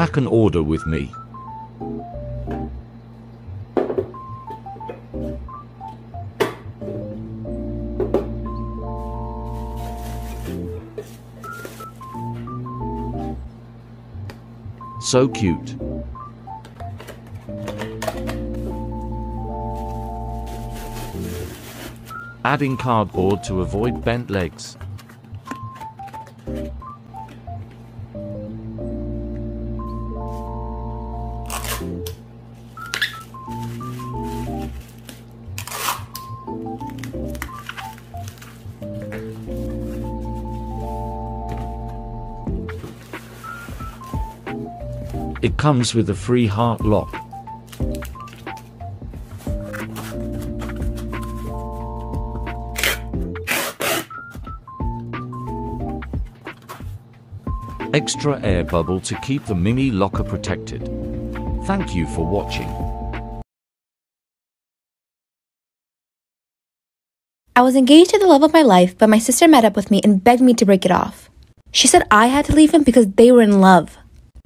Pack an order with me. So cute. Adding cardboard to avoid bent legs. It comes with a free heart lock. Extra air bubble to keep the mini locker protected. Thank you for watching. I was engaged to the love of my life, but my sister met up with me and begged me to break it off. She said I had to leave him because they were in love.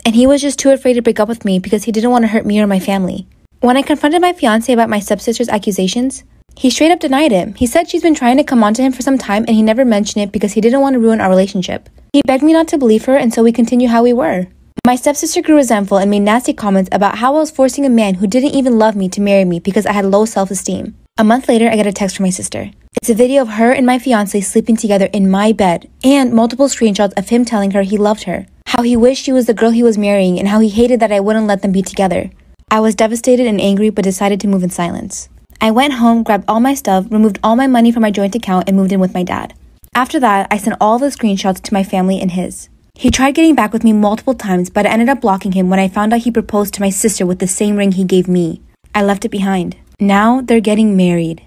And he was just too afraid to break up with me because he didn't want to hurt me or my family. When I confronted my fiance about my stepsister's accusations, he straight up denied it. He said she's been trying to come on to him for some time and he never mentioned it because he didn't want to ruin our relationship. He begged me not to believe her and so we continue how we were. My stepsister grew resentful and made nasty comments about how I was forcing a man who didn't even love me to marry me because I had low self esteem. A month later, I get a text from my sister. It's a video of her and my fiance sleeping together in my bed and multiple screenshots of him telling her he loved her, how he wished she was the girl he was marrying, and how he hated that I wouldn't let them be together. I was devastated and angry but decided to move in silence. I went home, grabbed all my stuff, removed all my money from my joint account, and moved in with my dad. After that, I sent all the screenshots to my family and his. He tried getting back with me multiple times, but I ended up blocking him when I found out he proposed to my sister with the same ring he gave me. I left it behind. Now they're getting married.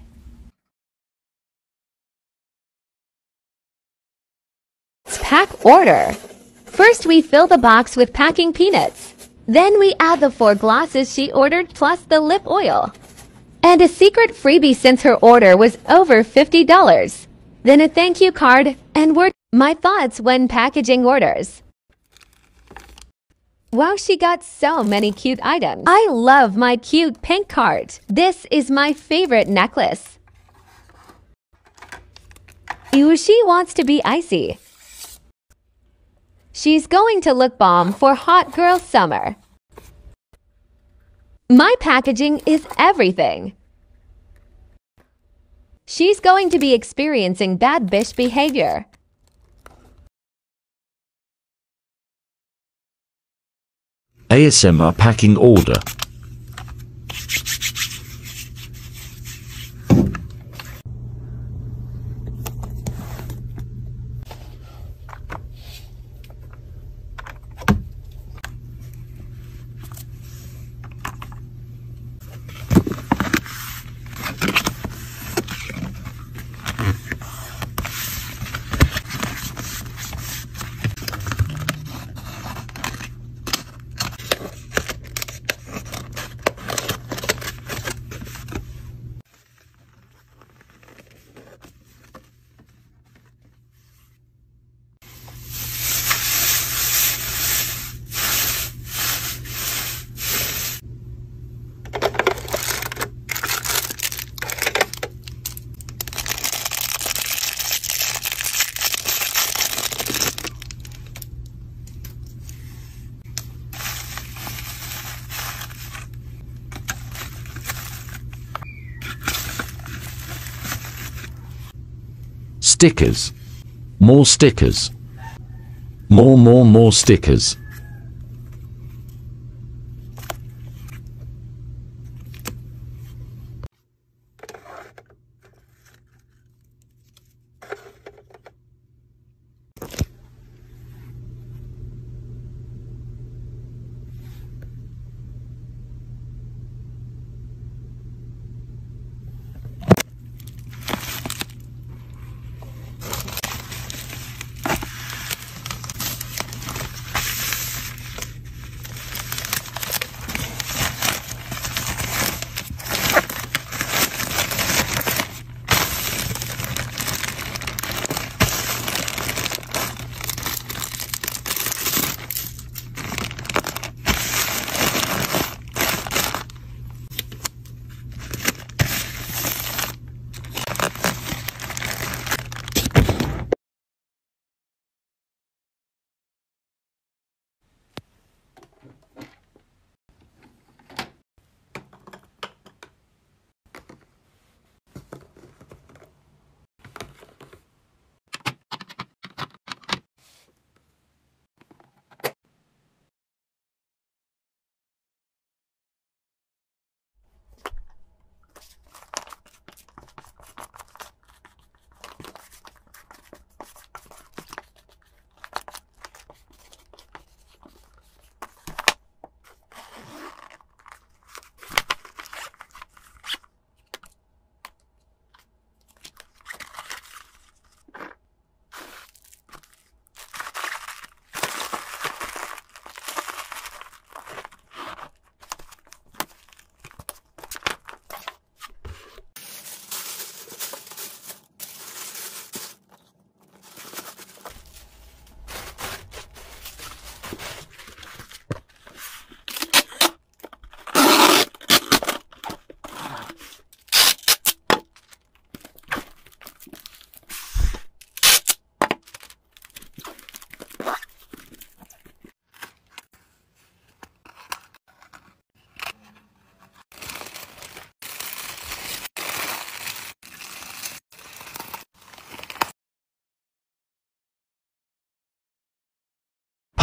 Pack order. First, we fill the box with packing peanuts. Then we add the four glasses she ordered plus the lip oil. And a secret freebie since her order was over $50. Then a thank you card and word my thoughts when packaging orders. Wow, she got so many cute items. I love my cute pink card. This is my favorite necklace. Ew, she wants to be icy. She's going to look bomb for hot girl summer. My packaging is everything. She's going to be experiencing bad bitch behavior. ASMR packing order. Stickers. More stickers. More, more, more stickers.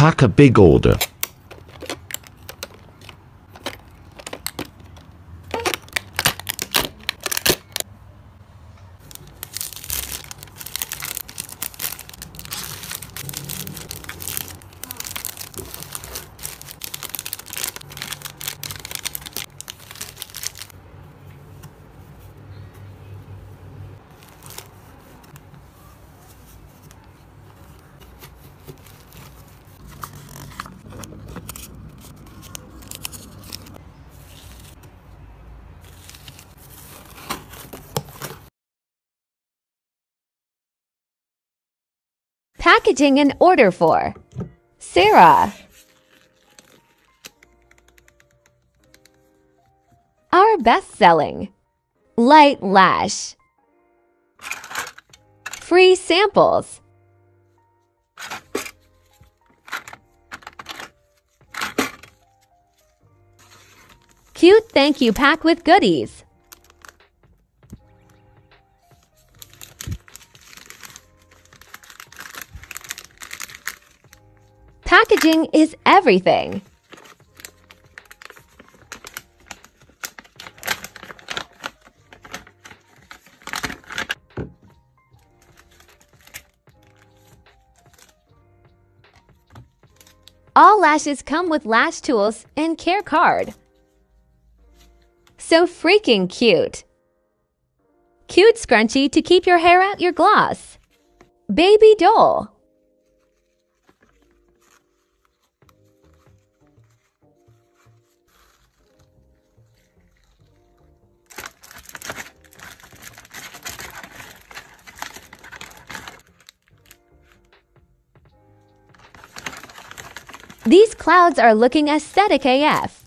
Pack a big order. Packaging an order for Sarah. Our best-selling Light Lash. Free samples. Cute thank you pack with goodies. Packaging is everything. All lashes come with lash tools and care card. So freaking cute. Cute scrunchie to keep your hair out your gloss. Baby doll. These clouds are looking aesthetic AF.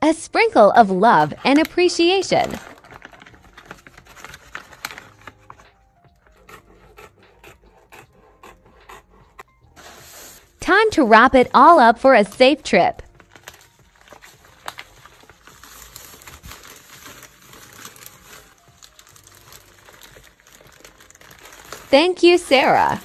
A sprinkle of love and appreciation. Time to wrap it all up for a safe trip. Thank you, Sarah.